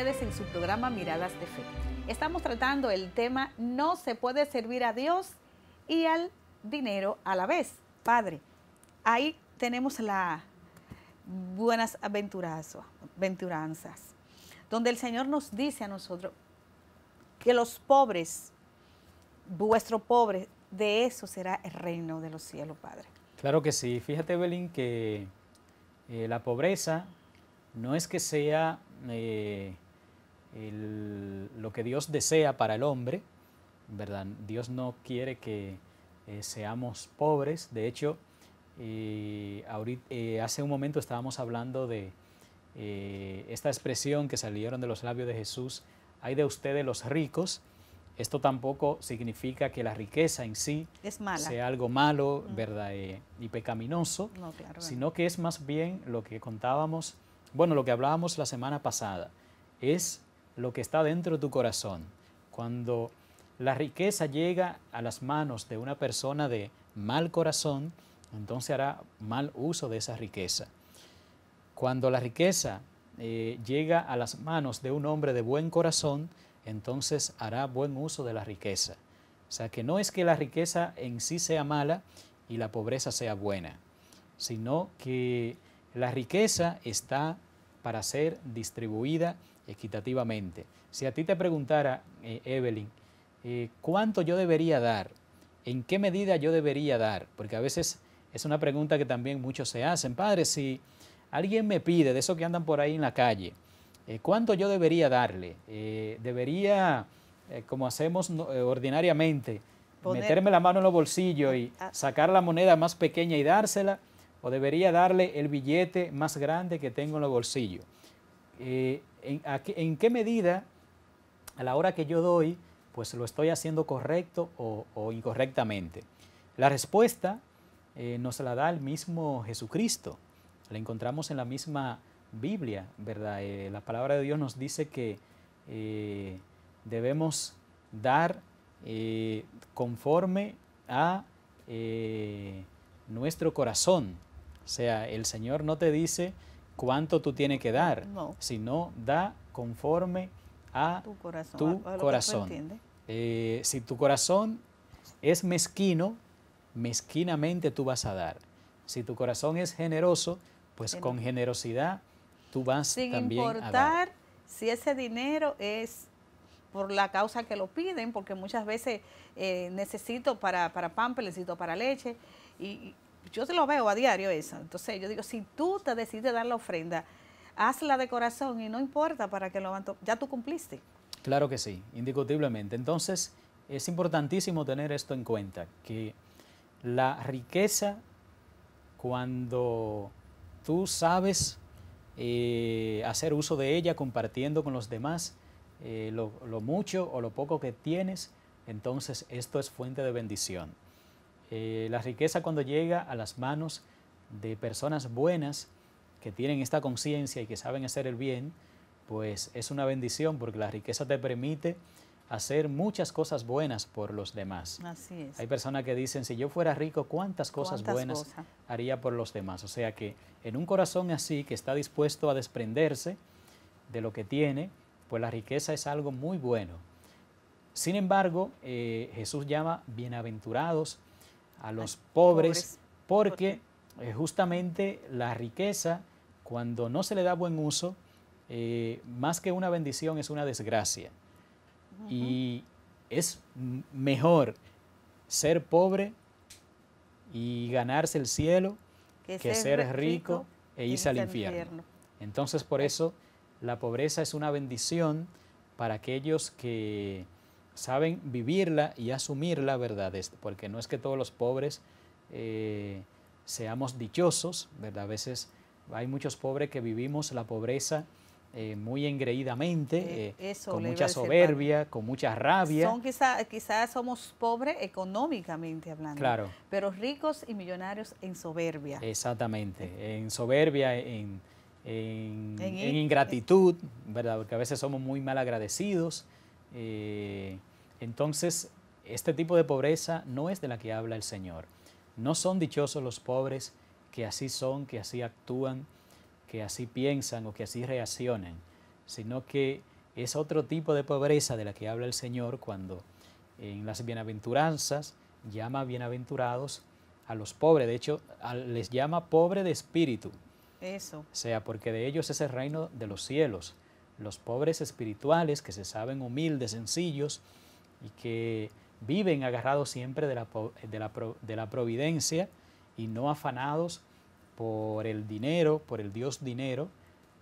en su programa Miradas de Fe. Estamos tratando el tema No se puede servir a Dios y al dinero a la vez. Padre, ahí tenemos las buenas aventuranzas, donde el Señor nos dice a nosotros que los pobres, vuestro pobre, de eso será el reino de los cielos, Padre. Claro que sí. Fíjate, Belín, que eh, la pobreza no es que sea eh, lo que Dios desea para el hombre, ¿verdad? Dios no quiere que eh, seamos pobres. De hecho, ahorita, hace un momento estábamos hablando de esta expresión que salieron de los labios de Jesús, hay de ustedes los ricos. Esto tampoco significa que la riqueza en sí sea algo malo, ¿verdad? y pecaminoso, sino que es más bien lo que contábamos bueno, lo que hablábamos la semana pasada es lo que está dentro de tu corazón. Cuando la riqueza llega a las manos de una persona de mal corazón, entonces hará mal uso de esa riqueza. Cuando la riqueza eh, llega a las manos de un hombre de buen corazón, entonces hará buen uso de la riqueza. O sea que no es que la riqueza en sí sea mala y la pobreza sea buena, sino que la riqueza está para ser distribuida equitativamente. Si a ti te preguntara, eh, Evelyn, eh, ¿cuánto yo debería dar? ¿En qué medida yo debería dar? Porque a veces es una pregunta que también muchos se hacen. Padre, si alguien me pide, de eso que andan por ahí en la calle, eh, ¿cuánto yo debería darle? ¿Debería, como hacemos ordinariamente, meterme la mano en los bolsillos y ah. sacar la moneda más pequeña y dársela? o debería darle el billete más grande que tengo en los bolsillos. Eh, en, qué medida a la hora que yo doy, pues lo estoy haciendo correcto o, incorrectamente? La respuesta eh, nos la da el mismo Jesucristo. La encontramos en la misma Biblia, ¿verdad? Eh, la palabra de Dios nos dice que debemos dar conforme a nuestro corazón, o sea, el Señor no te dice cuánto tú tienes que dar, sino da conforme a tu corazón. Eh, si tu corazón es mezquino, mezquinamente tú vas a dar. Si tu corazón es generoso, pues con generosidad tú vas también a dar. Sin importar si ese dinero es por la causa que lo piden, porque muchas veces eh, necesito para, para necesito para leche, y, yo te lo veo a diario eso. Entonces yo digo, si tú te decides dar la ofrenda, hazla de corazón y no importa para que lo ya tú cumpliste. Claro que sí, indiscutiblemente. Entonces es importantísimo tener esto en cuenta, que la riqueza, cuando tú sabes eh, hacer uso de ella compartiendo con los demás eh, lo, lo mucho o lo poco que tienes, entonces esto es fuente de bendición. Eh, la riqueza cuando llega a las manos de personas buenas que tienen esta conciencia y que saben hacer el bien, pues es una bendición porque la riqueza te permite hacer muchas cosas buenas por los demás. Así es. Hay personas que dicen, si yo fuera rico, ¿cuántas cosas buenas haría por los demás? O sea que en un corazón así, que está dispuesto a desprenderse de lo que tiene, pues la riqueza es algo muy bueno. Sin embargo, eh, Jesús llama bienaventurados a los pobres, porque eh, justamente la riqueza, cuando no se le da buen uso, eh, más que una bendición es una desgracia. Y es mejor ser pobre y ganarse el cielo que, ser, rico, e irse al infierno. Entonces por eso la pobreza es una bendición para aquellos que saben vivirla y asumirla, ¿verdad? Porque no es que todos los pobres eh, seamos dichosos, ¿verdad? A veces hay muchos pobres que vivimos la pobreza eh, muy engreídamente, eh, con mucha soberbia, con mucha rabia. Son quizás quizá somos pobres económicamente hablando, claro. pero ricos y millonarios en soberbia. Exactamente, en soberbia, en, en, ingratitud, ¿verdad? Porque a veces somos muy mal agradecidos. Entonces, este tipo de pobreza no es de la que habla el Señor. No son dichosos los pobres que así son, que así actúan, que así piensan o que así reaccionan, sino que es otro tipo de pobreza de la que habla el Señor cuando en las bienaventuranzas llama bienaventurados a los pobres. De hecho, les llama pobre de espíritu. Eso. O sea, porque de ellos es el reino de los cielos. Los pobres espirituales que se saben humildes, sencillos y que viven agarrados siempre de la, de la, de la providencia y no afanados por el dinero, por el Dios dinero,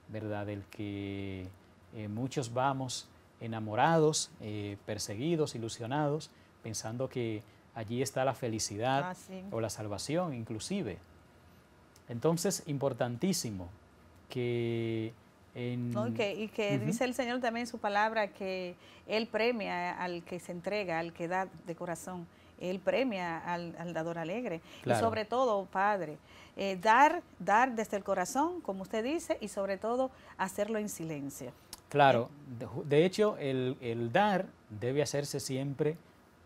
¿verdad? Del que eh, muchos vamos enamorados, eh, perseguidos, ilusionados, pensando que allí está la felicidad ah, o la salvación inclusive. Entonces, importantísimo que... En, y que, dice el Señor también en su palabra que Él premia al que se entrega, al que da de corazón. Él premia al, dador alegre. Y sobre todo, Padre, eh, dar, dar desde el corazón, como usted dice, y sobre todo hacerlo en silencio. Claro, de, hecho, el, dar debe hacerse siempre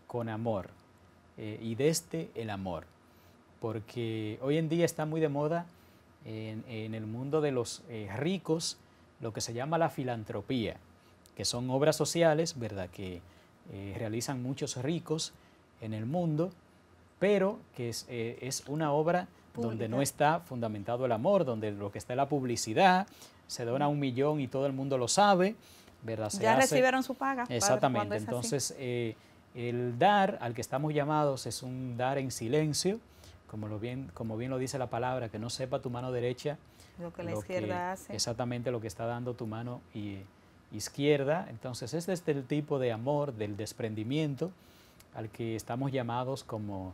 con amor eh, y desde el amor, porque hoy en día está muy de moda en, el mundo de los eh, ricos lo que se llama la filantropía, que son obras sociales, ¿verdad?, que eh, realizan muchos ricos en el mundo, pero que es, es una obra donde no está fundamentado el amor, donde lo que está es la publicidad, se dona un millón y todo el mundo lo sabe, ¿verdad? ya recibieron su paga. Exactamente, entonces eh, el dar al que estamos llamados es un dar en silencio, como, lo bien, como bien lo dice la palabra, que no sepa tu mano derecha. Lo que la izquierda hace. Exactamente lo que está dando tu mano izquierda. Entonces este es el tipo de amor, del desprendimiento al que estamos llamados como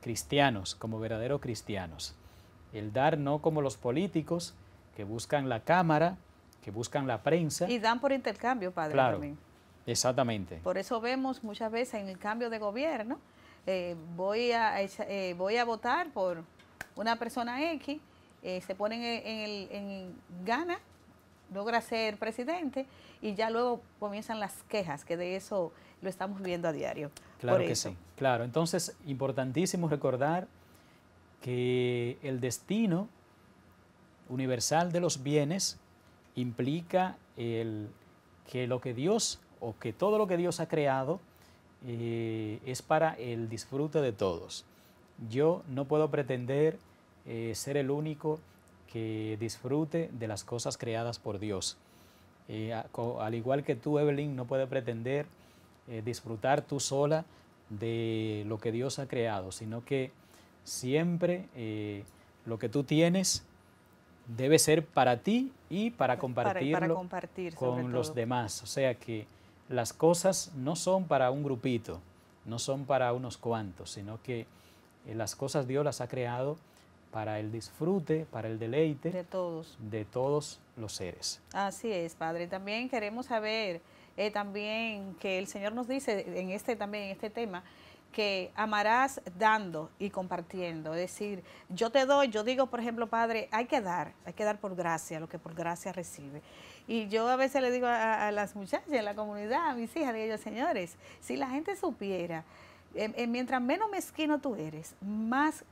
cristianos, como verdaderos cristianos. El dar no como los políticos, que buscan la cámara, que buscan la prensa. Y dan por intercambio, padre. Claro, exactamente. Por eso vemos muchas veces en el cambio de gobierno, eh, voy, a, eh, voy a votar por una persona X, eh, se ponen en, el, en gana, logra ser presidente y ya luego comienzan las quejas, que de eso lo estamos viendo a diario. Claro que sí, claro. Entonces, importantísimo recordar que el destino universal de los bienes implica el, que lo que Dios o que todo lo que Dios ha creado eh, es para el disfrute de todos. Yo no puedo pretender eh, ser el único que disfrute de las cosas creadas por Dios. Eh, al igual que tú, Evelyn, no puedes pretender disfrutar tú sola de lo que Dios ha creado, sino que siempre lo que tú tienes debe ser para ti y para compartirlo compartir, con los demás. O sea que las cosas no son para un grupito, no son para unos cuantos, sino que eh, las cosas Dios las ha creado para el disfrute, para el deleite de todos, de todos los seres. Así es, Padre. También queremos saber eh, también que el Señor nos dice en este también en este tema que amarás dando y compartiendo. Es decir, yo te doy, yo digo, por ejemplo, Padre, hay que dar, hay que dar por gracia, lo que por gracia recibe. Y yo a veces le digo a, las muchachas en la comunidad, a mis hijas, digo señores, si la gente supiera, eh, eh, mientras menos mezquino tú eres, más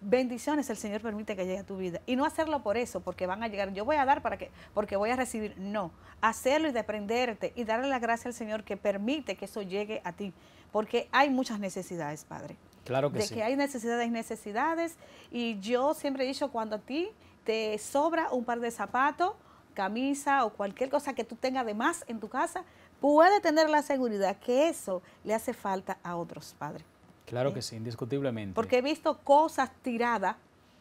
bendiciones el Señor permite que llegue a tu vida. Y no hacerlo por eso, porque van a llegar, yo voy a dar para que, porque voy a recibir. No, hacerlo y deprenderte y darle la gracia al Señor que permite que eso llegue a ti. Porque hay muchas necesidades, Padre. Claro que sí. De que hay necesidades y necesidades. Y yo siempre he dicho, cuando a ti te sobra un par de zapatos, camisa o cualquier cosa que tú tengas de más en tu casa, puede tener la seguridad que eso le hace falta a otros, Padre. Claro que sí, indiscutiblemente. Porque he visto cosas tiradas,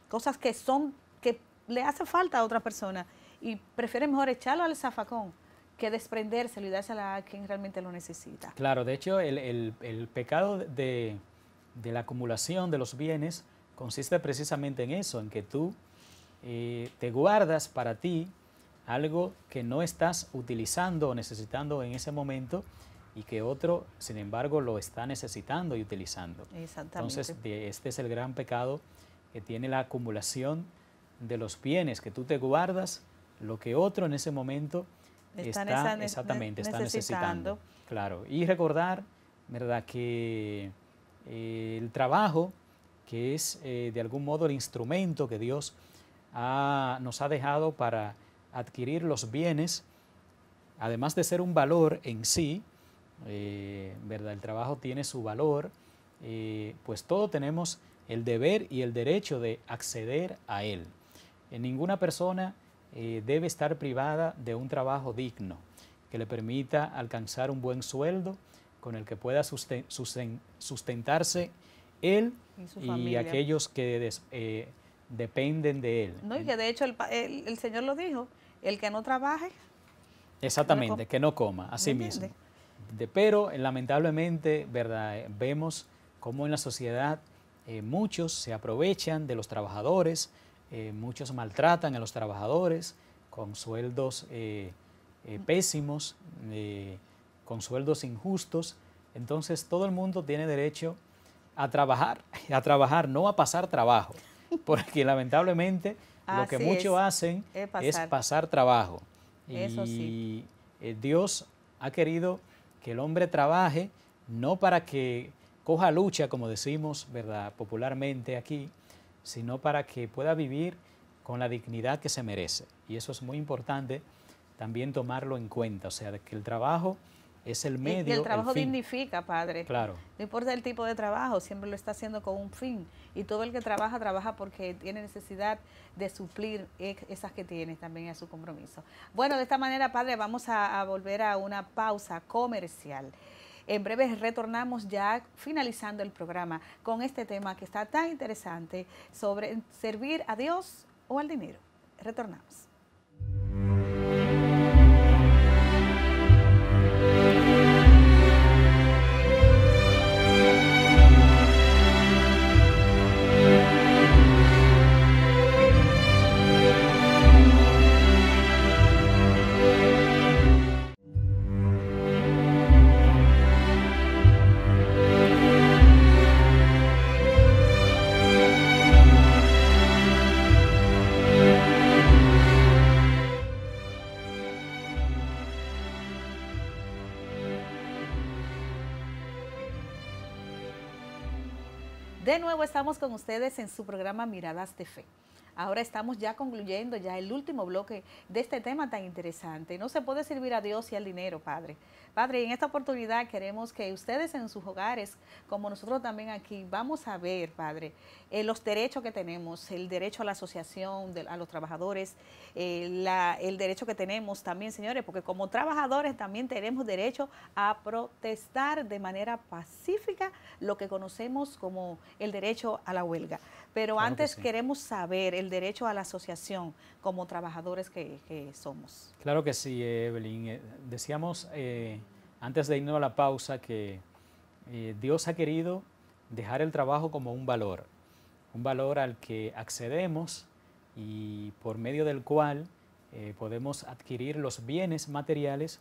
cosas que son, que le hace falta a otra persona y prefiere mejor echarlo al zafacón que desprenderse y dárselo a quien realmente lo necesita. Claro, de hecho el, pecado de, la acumulación de los bienes consiste precisamente en eso, en que tú eh, te guardas para ti algo que no estás utilizando o necesitando en ese momento y que otro, sin embargo, lo está necesitando y utilizando. Entonces, este es el gran pecado que tiene la acumulación de los bienes que tú te guardas, lo que otro en ese momento está, exactamente, está necesitando. Claro, y recordar, ¿verdad?, que eh, el trabajo, que es eh, de algún modo el instrumento que Dios nos ha dejado para adquirir los bienes, además de ser un valor en sí, eh, ¿verdad? El trabajo tiene su valor, eh, pues todos tenemos el deber y el derecho de acceder a él. ninguna persona debe estar privada de un trabajo digno que le permita alcanzar un buen sueldo con el que pueda sustentarse él y, aquellos que dependen de él. No, y que de hecho el, el, Señor lo dijo, el que no trabaje. Exactamente, que no coma, así mismo. De, pero lamentablemente, ¿verdad? vemos cómo en la sociedad eh, muchos se aprovechan de los trabajadores, eh, muchos maltratan a los trabajadores con sueldos eh, pésimos, con sueldos injustos. Entonces todo el mundo tiene derecho a trabajar, a trabajar, no a pasar trabajo porque lamentablemente lo que muchos hacen es pasar, trabajo. y eh, Dios ha querido que el hombre trabaje no para que coja lucha, como decimos ¿verdad? popularmente aquí, sino para que pueda vivir con la dignidad que se merece. Y eso es muy importante también tomarlo en cuenta, o sea, que el trabajo es el medio. Y el trabajo dignifica, padre. Claro. No importa el tipo de trabajo, siempre lo está haciendo con un fin. Y todo el que trabaja, trabaja porque tiene necesidad de suplir esas que tiene también a su compromiso. Bueno, de esta manera, padre, vamos a, a volver a una pausa comercial. En breve retornamos ya finalizando el programa con este tema que está tan interesante sobre servir a Dios o al dinero. Retornamos. De nuevo estamos con ustedes en su programa Miradas de Fe. Ahora estamos ya concluyendo ya el último bloque de este tema tan interesante. No se puede servir a Dios y al dinero, Padre. Padre, en esta oportunidad queremos que ustedes en sus hogares, como nosotros también aquí, vamos a ver, Padre, eh, los derechos que tenemos, el derecho a la asociación, a los trabajadores, eh, el derecho que tenemos también, señores, porque como trabajadores también tenemos derecho a protestar de manera pacífica lo que conocemos como el derecho a la huelga. Pero antes queremos saber el derecho a la asociación como trabajadores que, somos. Claro que sí, Evelyn. Eh, decíamos eh, antes de irnos a la pausa que eh, Dios ha querido dejar el trabajo como un valor, un valor al que accedemos y por medio del cual podemos adquirir los bienes materiales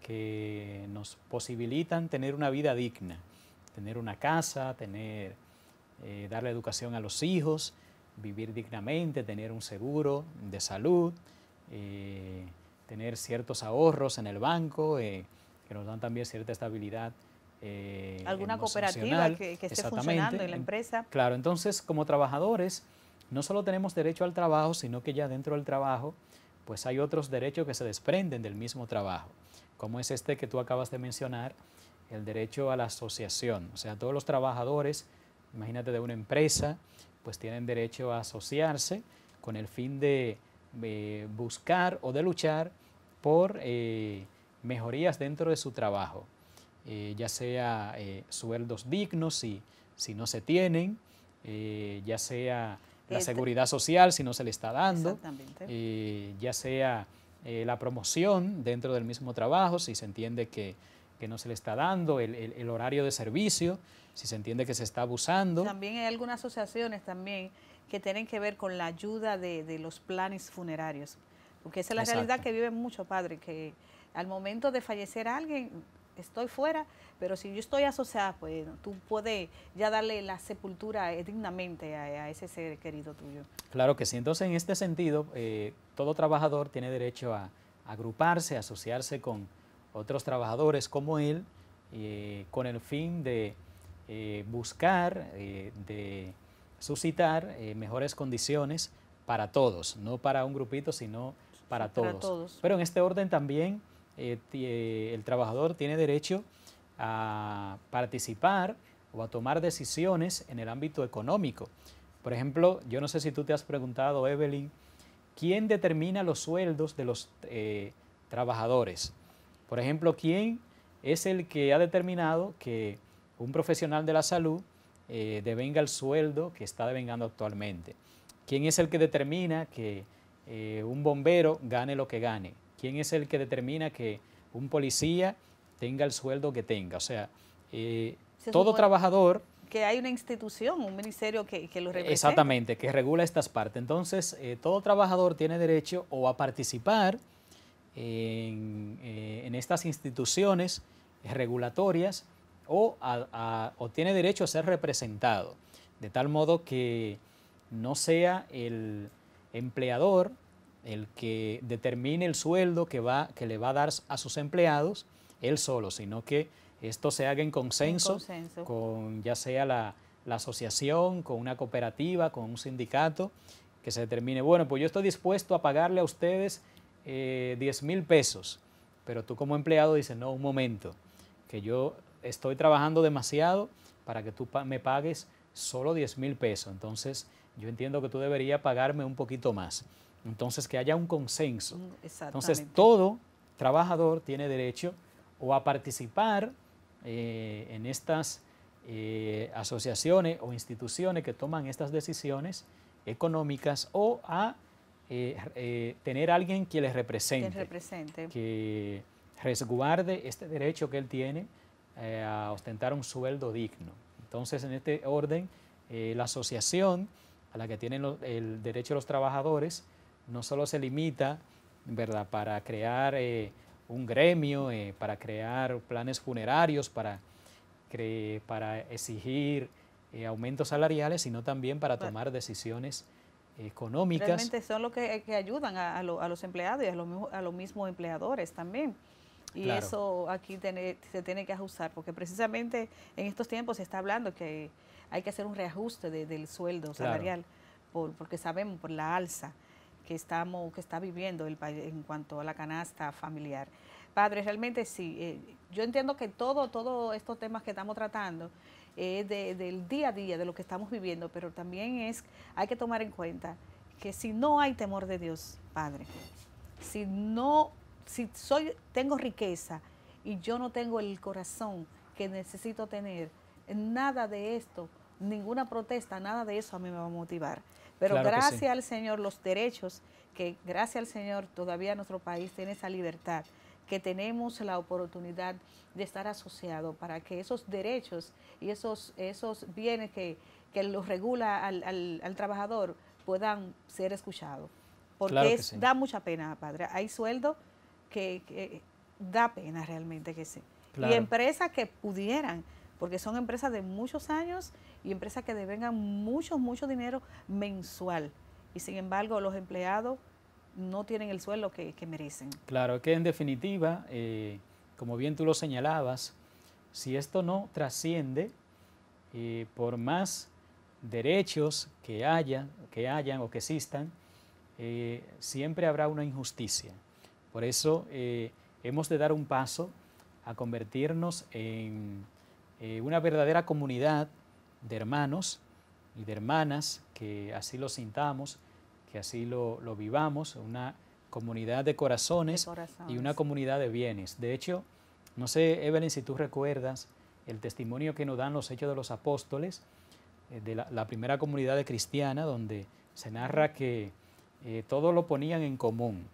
que nos posibilitan tener una vida digna, tener una casa, tener eh, darle educación a los hijos, vivir dignamente, tener un seguro de salud, eh, tener ciertos ahorros en el banco eh, que nos dan también cierta estabilidad. Alguna cooperativa que, que esté funcionando en la empresa. Claro, entonces como trabajadores no solo tenemos derecho al trabajo, sino que ya dentro del trabajo pues hay otros derechos que se desprenden del mismo trabajo, como es este que tú acabas de mencionar, el derecho a la asociación. O sea, todos los trabajadores imagínate de una empresa, pues tienen derecho a asociarse con el fin de buscar o de luchar por eh, mejorías dentro de su trabajo, eh, ya sea eh, sueldos dignos si, si no se tienen, ya sea la este seguridad social si no se le está dando, ya sea la promoción dentro del mismo trabajo si se entiende que, no se le está dando, el horario de servicio, si se entiende que se está abusando. También hay algunas asociaciones también que tienen que ver con la ayuda de, los planes funerarios, porque esa es la realidad que vive mucho, padre, que al momento de fallecer alguien, estoy fuera, pero si yo estoy asociada, pues tú puedes ya darle la sepultura eh, dignamente a, ese ser querido tuyo. Claro que sí. Entonces, en este sentido, eh, todo trabajador tiene derecho a, agruparse, a asociarse con otros trabajadores como él, eh, con el fin de eh, buscar, eh, de suscitar mejores condiciones para todos, no para un grupito, sino para todos. Pero en este orden también el trabajador tiene derecho a participar o a tomar decisiones en el ámbito económico. Por ejemplo, yo no sé si tú te has preguntado, Evelyn, ¿quién determina los sueldos de los trabajadores? Por ejemplo, ¿quién es el que ha determinado que un profesional de la salud eh, devenga el sueldo que está devengando actualmente? ¿Quién es el que determina que eh, un bombero gane lo que gane? ¿Quién es el que determina que un policía tenga el sueldo que tenga? O sea, todo trabajador que hay una institución, un ministerio que, lo representa. Exactamente, que regula estas partes. Entonces, eh, todo trabajador tiene derecho o a participar en, eh, estas instituciones regulatorias o, o tiene derecho a ser representado, de tal modo que no sea el empleador el que determine el sueldo que, va, que le va a dar a sus empleados él solo, sino que esto se haga en consenso, con ya sea la, asociación, con una cooperativa, con un sindicato, que se determine, bueno, pues yo estoy dispuesto a pagarle a ustedes 10 eh, mil pesos, pero tú como empleado dices, no, un momento, que yo estoy trabajando demasiado para que tú me pagues solo 10 mil pesos, entonces yo entiendo que tú deberías pagarme un poquito más. Entonces, que haya un consenso. Mm, entonces, todo trabajador tiene derecho o a participar eh, en estas eh, asociaciones o instituciones que toman estas decisiones económicas o a eh, tener alguien que les represente, que, represente. que resguarde este derecho que él tiene a ostentar un sueldo digno. Entonces, en este orden, la asociación a la que tienen el derecho los trabajadores no solo se limita ¿verdad? para crear un gremio eh, para crear planes funerarios, para, para exigir eh, aumentos salariales, sino también para tomar decisiones económicas. Realmente son los que, ayudan a, los empleados y a los, a los mismos empleadores también. Y eso aquí se tiene que ajustar, porque precisamente en estos tiempos se está hablando que hay que hacer un reajuste del sueldo salarial, por, porque sabemos por la alza que estamos que está viviendo el país en cuanto a la canasta familiar. Padre, realmente sí. Eh, yo entiendo que todo, todos estos temas que estamos tratando es del día a día, de lo que estamos viviendo, pero también es, hay que tomar en cuenta que si no hay temor de Dios, Padre, si no, si soy, tengo riqueza y yo no tengo el corazón que necesito tener, nada de esto, ninguna protesta, nada de eso a mí me va a motivar. Pero gracias al Señor, los derechos, que gracias al Señor todavía nuestro país tiene esa libertad que tenemos la oportunidad de estar asociados para que esos derechos y esos, esos bienes que, que los regula al, al, trabajador puedan ser escuchados. Porque da mucha pena, padre. Hay sueldo que, da pena realmente que sí. Y empresas que pudieran, porque son empresas de muchos años y empresas que devengan mucho, mucho dinero mensual. Y sin embargo, los empleados no tienen el suelo que, merecen. Claro, que en definitiva, eh, como bien tú lo señalabas, si esto no trasciende, eh, por más derechos que haya, que hayan o que existan, eh, siempre habrá una injusticia. Por eso hemos de dar un paso a convertirnos en una verdadera comunidad de hermanos y de hermanas que así lo sintamos, que así lo, vivamos, una comunidad de corazones, y una comunidad de bienes. De hecho, no sé, Evelyn, si tú recuerdas el testimonio que nos dan los hechos de los apóstoles, eh, de la, primera comunidad de cristiana, donde se narra que eh, todo lo ponían en común,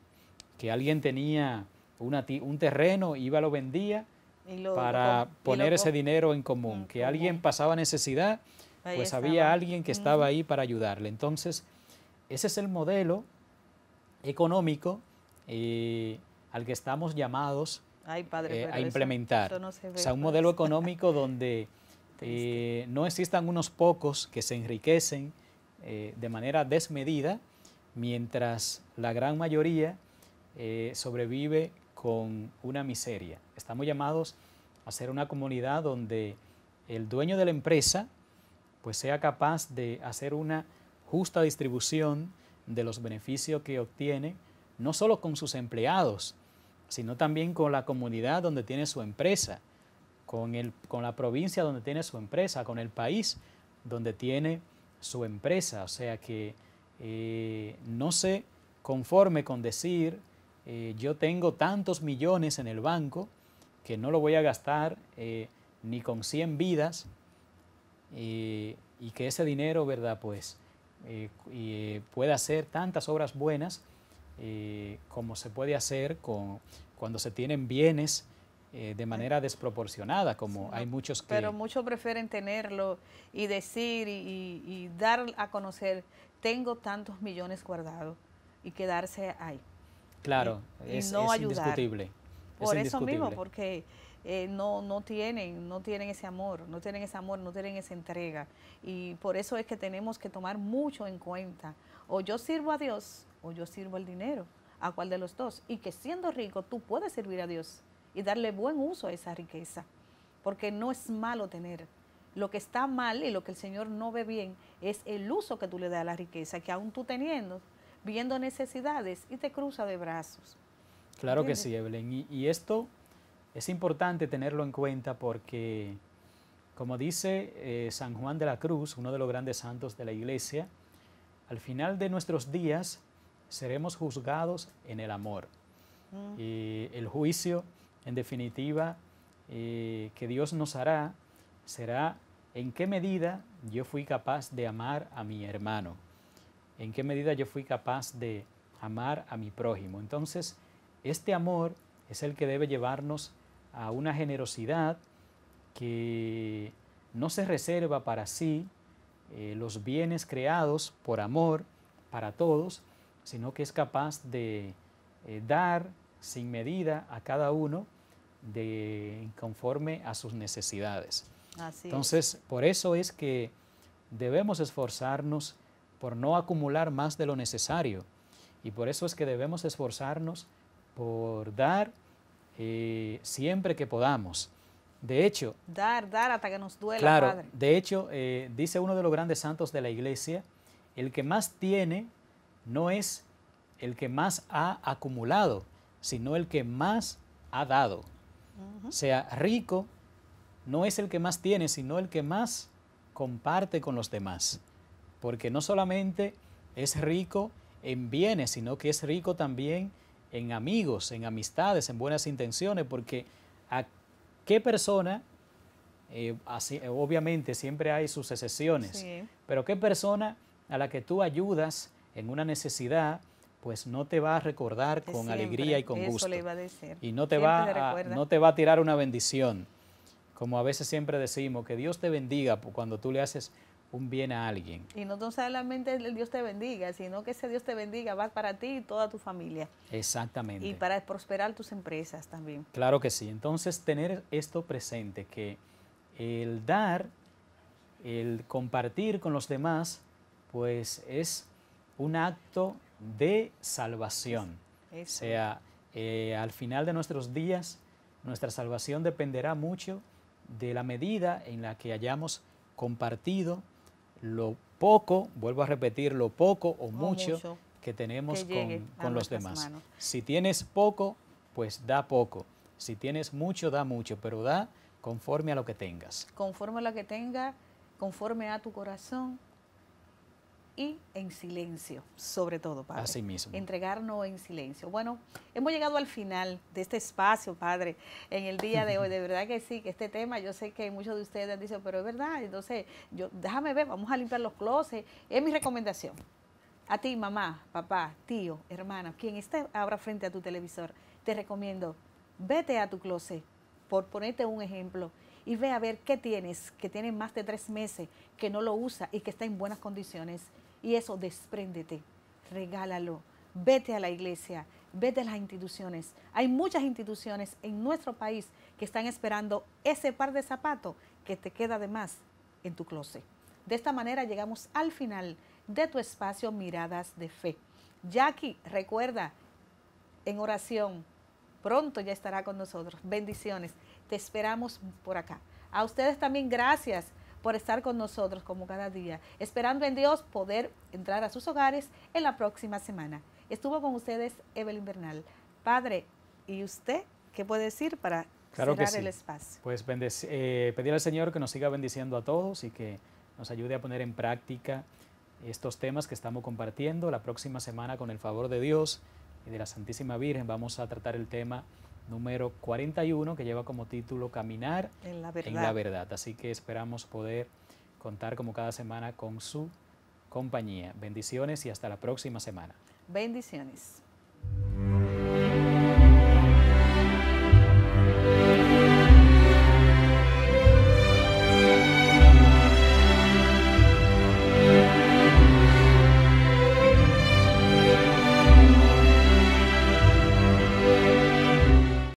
que alguien tenía un terreno, iba, lo vendía para poner ese dinero en común, que alguien pasaba necesidad, pues había alguien que estaba ahí para ayudarle. Entonces, ese es el modelo económico eh, al que estamos llamados eh, a implementar. o sea, un modelo económico donde eh, no existan unos pocos que se enriquecen de manera desmedida, mientras la gran mayoría sobrevive con una miseria. Estamos llamados a ser una comunidad donde el dueño de la empresa pues sea capaz de hacer una justa distribución de los beneficios que obtiene, no solo con sus empleados, sino también con la comunidad donde tiene su empresa, con, el, con la provincia donde tiene su empresa, con el país donde tiene su empresa. O sea que eh, no se conforme con decir, eh, yo tengo tantos millones en el banco que no lo voy a gastar eh, ni con 100 vidas y que ese dinero, ¿verdad? Pues pueda hacer tantas obras buenas como se puede hacer con, cuando se tienen bienes eh, de manera desproporcionada, como hay muchos que... Pero muchos prefieren tenerlo y decir y, dar a conocer, tengo tantos millones guardados y quedarse ahí. Claro, es, no indiscutible. Por eso mismo, porque eh, no, no, tienen, no tienen ese amor, no tienen ese amor, no tienen esa entrega. Y por eso es que tenemos que tomar mucho en cuenta. O yo sirvo a Dios o yo sirvo al dinero. ¿A cuál de los dos? Y que siendo rico tú puedes servir a Dios y darle buen uso a esa riqueza, porque no es malo tener. Lo que está mal y lo que el Señor no ve bien es el uso que tú le das a la riqueza, que aún tú teniendo, viendo necesidades y te cruza de brazos. Claro que sí, Evelyn. Y, esto es importante tenerlo en cuenta porque, como dice eh, San Juan de la Cruz, uno de los grandes santos de la iglesia, al final de nuestros días seremos juzgados en el amor. Mm. Y el juicio en definitiva, eh, que Dios nos hará será en qué medida yo fui capaz de amar a mi hermano, en qué medida yo fui capaz de amar a mi prójimo. Entonces, este amor es el que debe llevarnos a una generosidad que no se reserva para sí eh, los bienes creados por amor para todos, sino que es capaz de eh, dar sin medida a cada uno de conforme a sus necesidades. Entonces, por eso es que debemos esforzarnos por no acumular más de lo necesario y por eso es que debemos esforzarnos por dar eh, siempre que podamos. De hecho, dar, dar hasta que nos duela, claro, De hecho, eh, dice uno de los grandes santos de la iglesia, el que más tiene no es el que más ha acumulado, sino el que más ha dado. O sea, rico no es el que más tiene, sino el que más comparte con los demás. Porque no solamente es rico en bienes, sino que es rico también en amigos, en amistades, en buenas intenciones, porque a qué persona, eh, así, obviamente siempre hay sus excepciones, pero qué persona a la que tú ayudas en una necesidad, pues no te va a recordar con alegría y con gusto. Y no te, va a, no te va a tirar una bendición, como a veces siempre decimos, que Dios te bendiga cuando tú le haces un bien a alguien. Y no solamente el Dios te bendiga, sino que ese Dios te bendiga va para ti y toda tu familia. Exactamente. Y para prosperar tus empresas también. Claro que sí. Entonces, tener esto presente, que el dar, el compartir con los demás, pues es un acto de salvación. O sea, eh, al final de nuestros días, nuestra salvación dependerá mucho de la medida en la que hayamos compartido lo poco, vuelvo a repetir, lo poco o, mucho, que tenemos con, los demás. Si tienes poco, pues da poco. Si tienes mucho, da mucho, pero da conforme a lo que tengas. Conforme a lo que tenga, conforme a tu corazón, y en silencio, sobre todo, Padre. Así mismo. Entregarnos en silencio. Bueno, hemos llegado al final de este espacio, Padre, en el día de hoy. De verdad que sí, que este tema, yo sé que muchos de ustedes dicen, pero es verdad. Entonces, yo, déjame ver, vamos a limpiar los closets. Es mi recomendación. A ti, mamá, papá, tío, hermana, quien esté ahora frente a tu televisor, te recomiendo, vete a tu closet, por ponerte un ejemplo, y ve a ver qué tienes, que tiene más de tres meses, que no lo usa y que está en buenas condiciones y eso despréndete, regálalo, vete a la iglesia, vete a las instituciones. Hay muchas instituciones en nuestro país que están esperando ese par de zapatos que te queda de más en tu closet. De esta manera llegamos al final de tu espacio Miradas de Fe. Jackie, recuerda, en oración, pronto ya estará con nosotros. Bendiciones. Te esperamos por acá. A ustedes también gracias por estar con nosotros como cada día, esperando en Dios poder entrar a sus hogares en la próxima semana. Estuvo con ustedes Evelyn Bernal. Padre, ¿Y usted qué puede decir para cerrar el espacio? Pues eh, pedir al Señor que nos siga bendiciendo a todos y que nos ayude a poner en práctica estos temas que estamos compartiendo. La próxima semana, con el favor de Dios y de la Santísima Virgen, vamos a tratar el tema número 41 que lleva como título Caminar en la verdad. En la verdad. Así que esperamos poder contar como cada semana con su compañía. Bendiciones y hasta la próxima semana. Bendiciones.